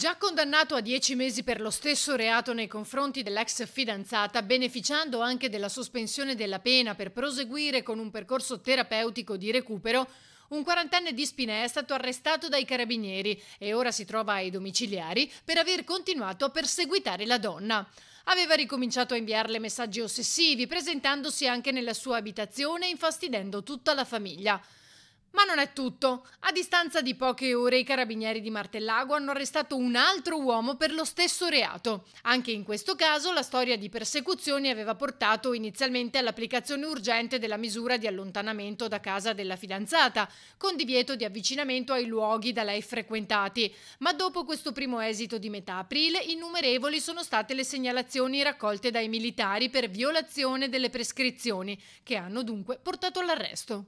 Già condannato a 10 mesi per lo stesso reato nei confronti dell'ex fidanzata, beneficiando anche della sospensione della pena per proseguire con un percorso terapeutico di recupero, un quarantenne di Spinè è stato arrestato dai carabinieri e ora si trova ai domiciliari per aver continuato a perseguitare la donna. Aveva ricominciato a inviarle messaggi ossessivi, presentandosi anche nella sua abitazione e infastidendo tutta la famiglia. Ma non è tutto. A distanza di poche ore i carabinieri di Martellago hanno arrestato un altro uomo per lo stesso reato. Anche in questo caso la storia di persecuzioni aveva portato inizialmente all'applicazione urgente della misura di allontanamento da casa della fidanzata, con divieto di avvicinamento ai luoghi da lei frequentati. Ma dopo questo primo esito di metà aprile, innumerevoli sono state le segnalazioni raccolte dai militari per violazione delle prescrizioni, che hanno dunque portato all'arresto.